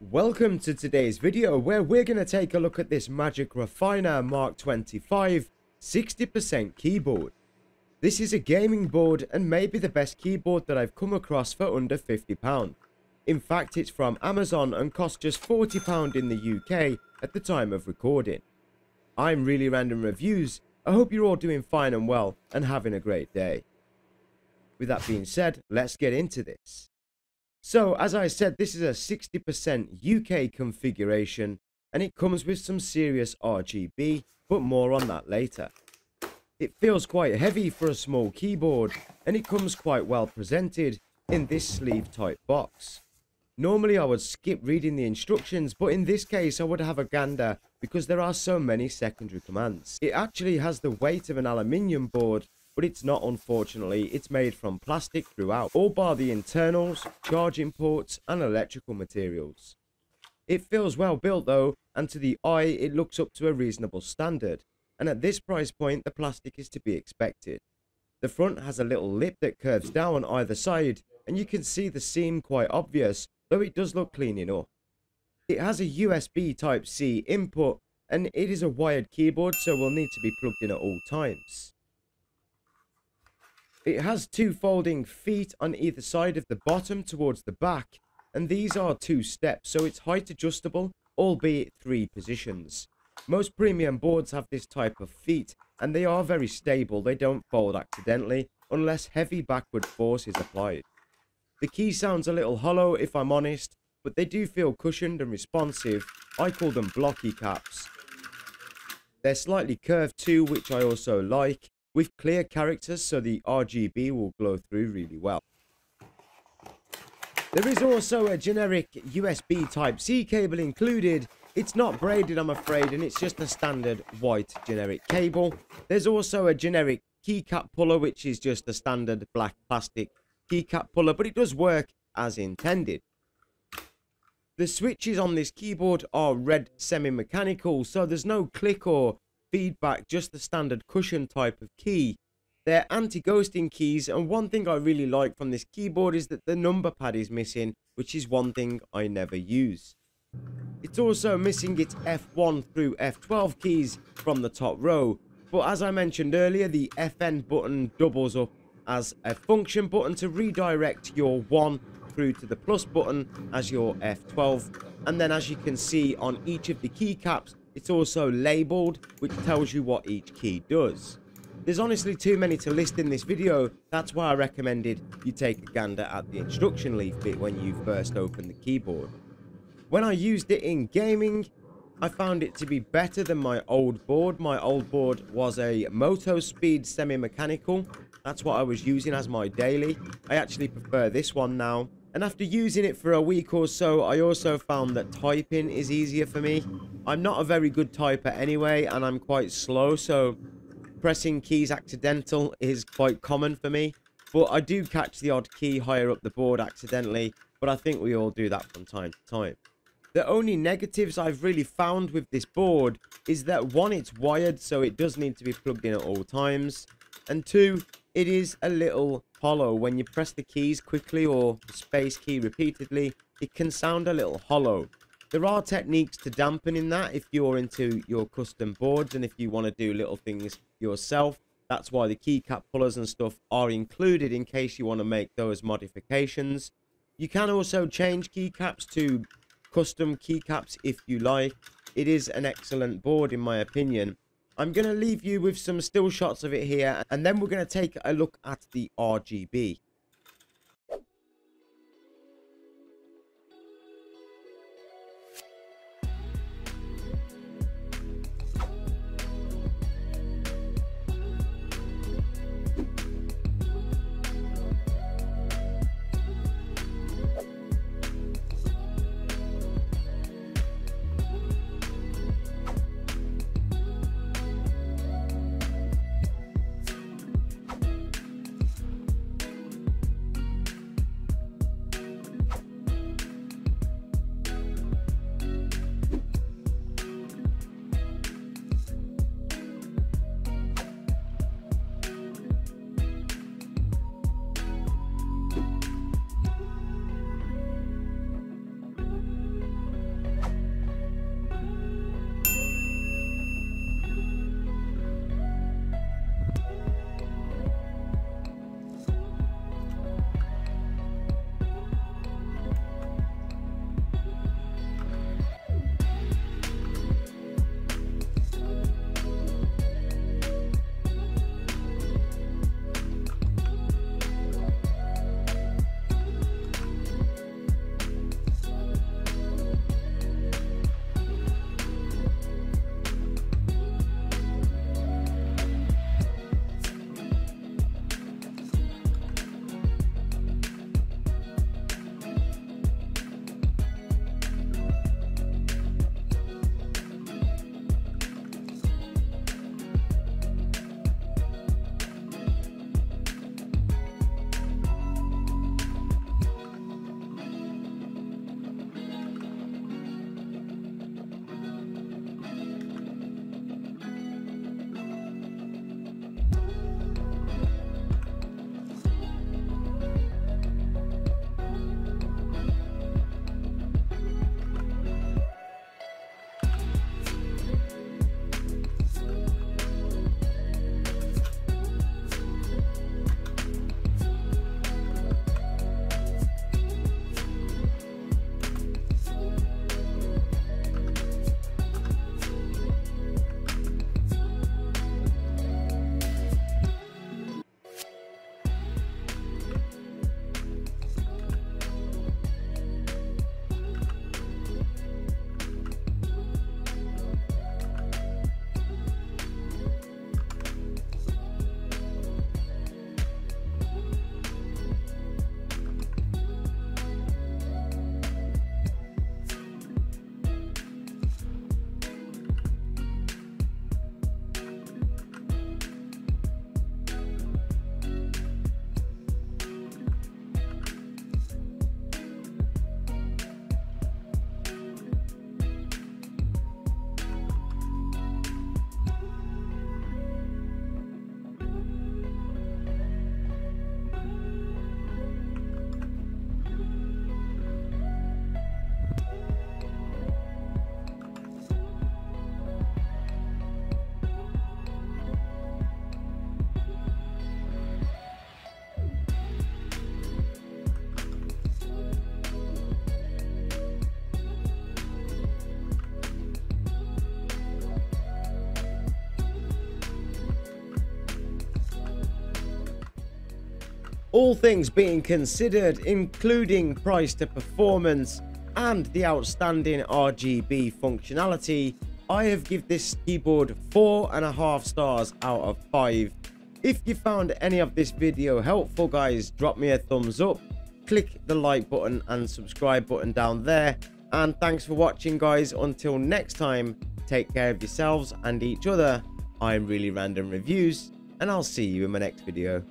Welcome to today's video where we're going to take a look at this Magic Refiner Mark 25 60% keyboard. This is a gaming board and maybe the best keyboard that I've come across for under £50. In fact, it's from Amazon and cost just £40 in the UK at the time of recording. I'm Really Random Reviews. I hope you're all doing fine and well and having a great day. With that being said, let's get into this. So, as I said, this is a 60% UK configuration and it comes with some serious RGB, but more on that later. It feels quite heavy for a small keyboard and it comes quite well presented in this sleeve type box. Normally I would skip reading the instructions, but in this case I would have a gander because there are so many secondary commands. It actually has the weight of an aluminium board but it's not unfortunately, it's made from plastic throughout, all bar the internals, charging ports and electrical materials. It feels well built though, and to the eye it looks up to a reasonable standard, and at this price point the plastic is to be expected. The front has a little lip that curves down on either side, and you can see the seam quite obvious, though it does look clean enough. It has a USB Type-C input, and it is a wired keyboard so will need to be plugged in at all times. It has two folding feet on either side of the bottom towards the back, and these are two steps, so it's height adjustable, albeit three positions. Most premium boards have this type of feet, and they are very stable, they don't fold accidentally, unless heavy backward force is applied. The key sounds a little hollow if I'm honest, but they do feel cushioned and responsive, I call them blocky caps. They're slightly curved too, which I also like, with clear characters so the RGB will glow through really well. There is also a generic USB Type-C cable included. It's not braided, I'm afraid, and it's just a standard white generic cable. There's also a generic keycap puller, which is just a standard black plastic keycap puller, but it does work as intended. The switches on this keyboard are red semi-mechanical, so there's no click or feedback, just the standard cushion type of key. They're anti-ghosting keys, and one thing I really like from this keyboard is that the number pad is missing, which is one thing I never use. It's also missing its F1 through F12 keys from the top row, but as I mentioned earlier, the FN button doubles up as a function button to redirect your 1 through to the plus button as your F12, and then as you can see on each of the keycaps, it's also labeled, which tells you what each key does. There's honestly too many to list in this video, that's why I recommended you take a gander at the instruction leaflet when you first open the keyboard. When I used it in gaming, I found it to be better than my old board. My old board was a Motospeed semi-mechanical. That's what I was using as my daily. I actually prefer this one now. And after using it for a week or so, I also found that typing is easier for me. I'm not a very good typer anyway, and I'm quite slow, so pressing keys accidental is quite common for me. But I do catch the odd key higher up the board accidentally, but I think we all do that from time to time. The only negatives I've really found with this board is that one, it's wired, so it does need to be plugged in at all times. And two, it is a little hollow. When you press the keys quickly or the space key repeatedly, it can sound a little hollow. There are techniques to dampening that if you're into your custom boards and if you want to do little things yourself. That's why the keycap pullers and stuff are included in case you want to make those modifications. You can also change keycaps to custom keycaps if you like. It is an excellent board in my opinion. I'm going to leave you with some still shots of it here, and then we're going to take a look at the RGB. All things being considered, including price to performance and the outstanding RGB functionality, I have give this keyboard four and a half stars out of five. If you found any of this video helpful guys, drop me a thumbs up, click the like button and subscribe button down there. And thanks for watching guys. Until next time, take care of yourselves and each other. I'm Really Random Reviews and I'll see you in my next video.